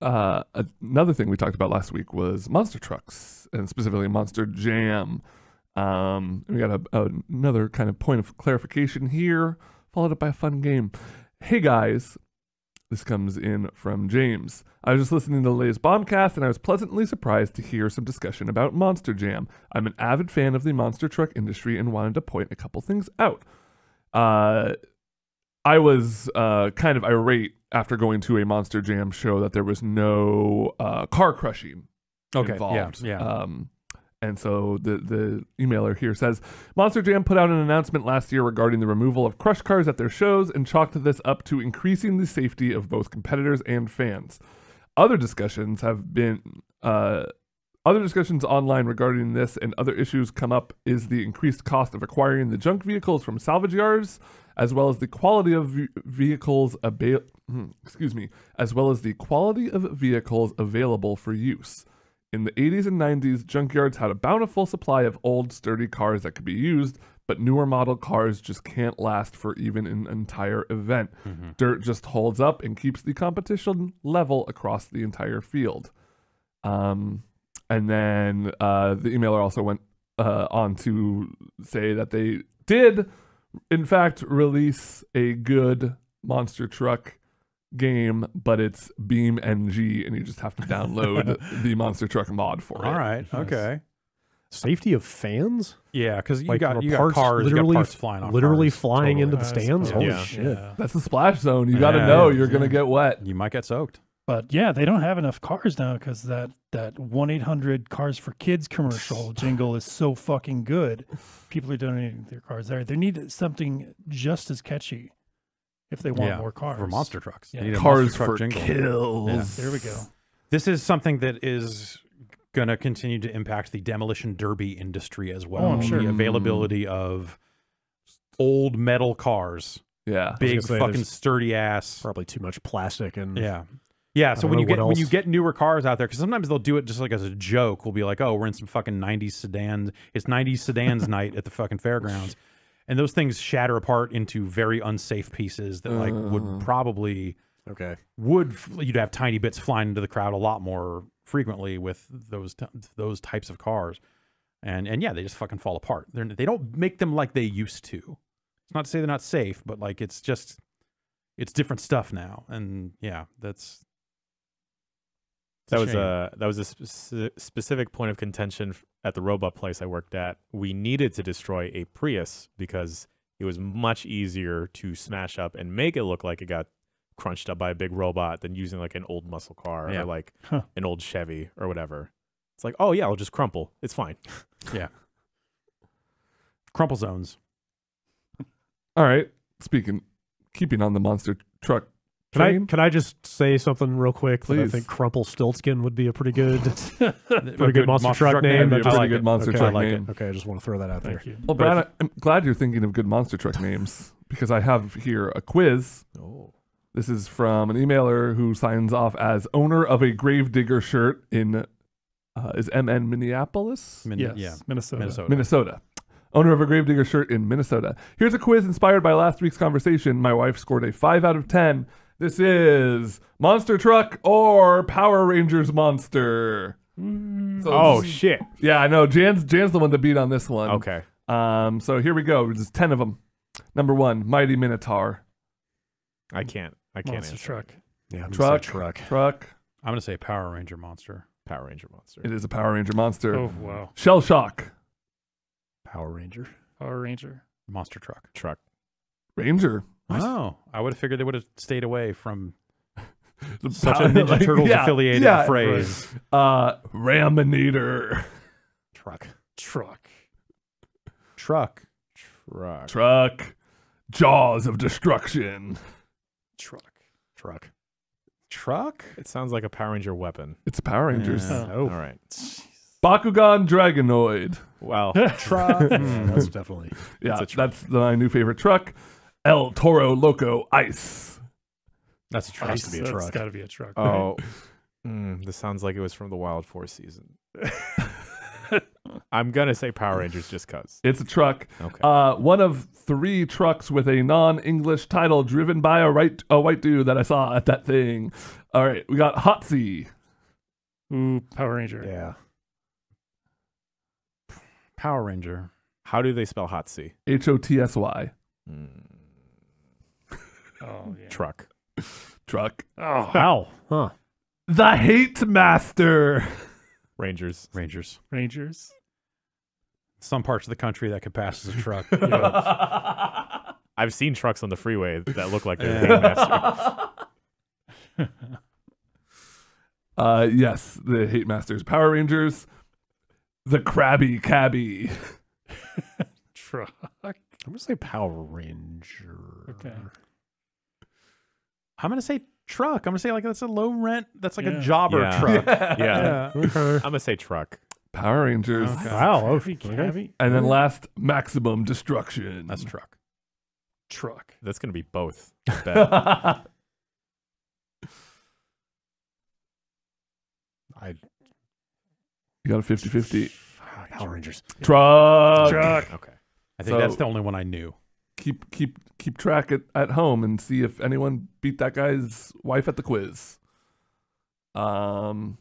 uh, another thing we talked about last week was monster trucks and specifically Monster Jam. Um, we got a, a- another kind of point of clarification here, followed up by a fun game. Hey guys, this comes in from James. I was just listening to the latest Bombcast and I was pleasantly surprised to hear some discussion about Monster Jam. I'm an avid fan of the monster truck industry and wanted to point a couple things out. Uh, I was uh, kind of irate after going to a Monster Jam show that there was no uh, car crushing Okay, yeah, involved. yeah. Um, and so the the emailer here says Monster Jam put out an announcement last year regarding the removal of crush cars at their shows and chalked this up to increasing the safety of both competitors and fans. Other discussions have been uh, other discussions online regarding this and other issues come up is the increased cost of acquiring the junk vehicles from salvage yards, as well as the quality of ve- vehicles avail- hmm, excuse me, as well as the quality of vehicles available for use. In the 80s and 90s, junkyards had a bountiful supply of old, sturdy cars that could be used, but newer model cars just can't last for even an entire event. Mm-hmm. Dirt just holds up and keeps the competition level across the entire field. Um, and then uh, the emailer also went uh, on to say that they did, in fact, release a good monster truck game, but it's Beam NG, and you just have to download the monster truck mod for it. All right. Nice. Okay. Safety of fans? Yeah, because you Like, got are you got parts cars, you got literally- parts flying off. literally cars. flying into the Totally. stands? I Holy suppose, shit. yeah. That's the splash zone. You got to Yeah, know yeah, you're gonna get wet. You might get soaked. But yeah, they don't have enough cars now because that that one eight hundred Cars for Kids commercial jingle is so fucking good. People are donating their cars there. They need something just as catchy if they want yeah, more cars for monster trucks. Yeah. You need a Cars monster truck for jingle. kills. Yeah. There we go. This is something that is going to continue to impact the demolition derby industry as well. Oh, I'm sure. The availability of old metal cars, Yeah. big say, fucking sturdy ass. Probably too much plastic and Yeah. Yeah, so when you get when you get newer cars out there, because sometimes they'll do it just like as a joke. We'll be like, "Oh, we're in some fucking '90s sedans. It's '90s sedans night at the fucking fairgrounds," and those things shatter apart into very unsafe pieces that like Uh. would probably Okay. would you'd have tiny bits flying into the crowd a lot more frequently with those t- those types of cars, and and yeah, they just fucking fall apart. They're, they don't make them like they used to. It's not to say they're not safe, but like it's just it's different stuff now, and yeah, that's That was a that was a speci- specific point of contention at the robot place I worked at. We needed to destroy a Prius because it was much easier to smash up and make it look like it got crunched up by a big robot than using like an old muscle car Yeah. or like Huh. an old Chevy or whatever. It's like, oh yeah, I'll just crumple. It's fine. Yeah. Crumple zones. All right. Speaking, keeping on the monster truck Can I can I just say something real quick? That I think Crumple Stiltskin would be a pretty good Pretty good monster truck name. That'd be a I pretty like good it. monster Okay. truck I like it. name. Okay, I just want to throw that out there. You. Well, But if Brad, I'm glad you're thinking of good monster truck names because I have here a quiz. Oh. This is from an emailer who signs off as owner of a Gravedigger shirt in uh, is MN Minneapolis, Min- Yes, Yeah, Minnesota. Minnesota. Minnesota. Owner of a Gravedigger shirt in Minnesota. Here's a quiz inspired by last week's conversation. My wife scored a five out of ten. This is Monster Truck or Power Rangers Monster. So Oh is- shit. yeah, I know. Jan's Jan's the one to beat on this one. Okay. Um, so here we go. There's ten of them. Number one, Mighty Minotaur. I can't. I can't Monster answer. truck. Yeah, I'm Truck. truck. truck. Truck. I'm gonna say Power Ranger monster. Power Ranger monster. It is a Power Ranger monster. Oh wow. Shell Shock. Power Ranger. Power Ranger. Monster truck. Truck. Ranger. Oh, I would have figured they would have stayed away from The such a Ninja like, Turtles yeah, affiliated yeah, phrase. Uh, Raminator. Truck. Truck. Truck. Truck. Truck. Jaws of Destruction. Truck. Truck. Truck. It sounds like a Power Ranger weapon. It's Power Rangers. Yeah. Oh, All right. Bakugan Dragonoid. Wow. Truck. yeah, that's definitely. Yeah, It's a truck. that's my new favorite truck. El Toro Loco Ice. That's a truck. Has to be a That's truck. got to be a truck. Oh. Mm, this sounds like it was from the Wild Force season. I'm gonna say Power Rangers just cause. It's a truck. Okay. Uh, one of three trucks with a non-English title, driven by a right a white dude that I saw at that thing. All right, we got Hotsy. Ooh, Power Ranger. Yeah. Power Ranger. How do they spell hot C? H O T S Y. Oh, yeah. Truck. Truck. Oh, Wow. Huh. The Hate Master. Rangers. Rangers. Rangers. Some parts of the country that could pass as a truck. I've seen trucks on the freeway that look like they're Yeah. the Hate Master. Uh, yes, the Hate Masters. Power Rangers. The Krabby Cabby. Truck. I'm gonna say Power Ranger. Okay. I'm gonna say truck. I'm gonna say like that's a low rent. That's like Yeah. a jobber Yeah. truck. Yeah. Okay. I'm gonna say truck. Power Rangers. Okay. Wow. Oh, Heavy okay. cabby. And then last, Maximum Destruction. That's truck. Truck. That's gonna be both. I bet. I You got a 50 50. Power Rangers. Truck. Truck. okay. I think So- that's the only one I knew. Keep keep keep track at, at home and see if anyone beat that guy's wife at the quiz. Um